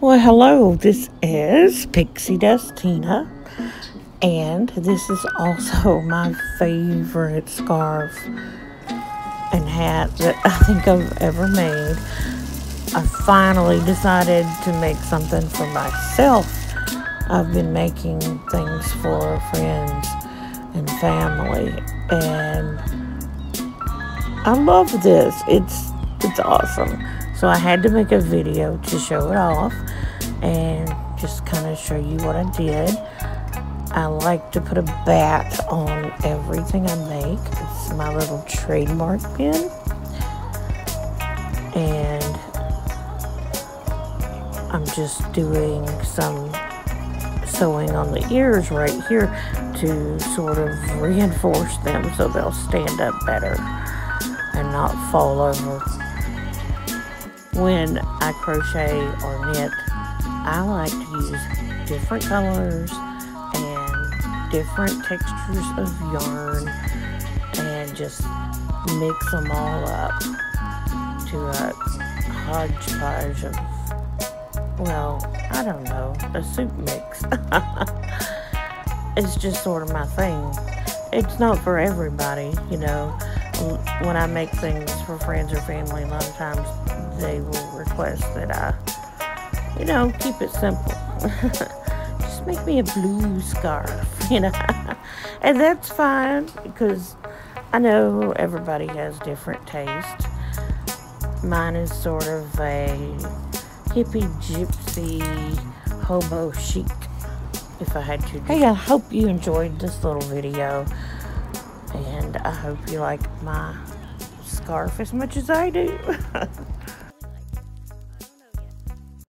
Well, hello, this is Pixie Dust Tina, and this is also my favorite scarf and hat that I think I've ever made. I finally decided to make something for myself. I've been making things for friends and family, and I love this. It's it's awesome. So I had to make a video to show it off and just kind of show you what I did. I like to put a bat on everything I make. It's my little trademark pin. And I'm just doing some sewing on the ears right here to sort of reinforce them so they'll stand up better and not fall over when I crochet or knit, I like to use different colors and different textures of yarn and just mix them all up to a hodgepodge of, well, I don't know, a soup mix. it's just sort of my thing. It's not for everybody, you know. When I make things for friends or family, a lot of times they will request that I, you know, keep it simple. Just make me a blue scarf, you know. and that's fine because I know everybody has different taste. Mine is sort of a hippie gypsy hobo chic if I had to. Hey, I hope you enjoyed this little video and I hope you like my scarf as much as I do.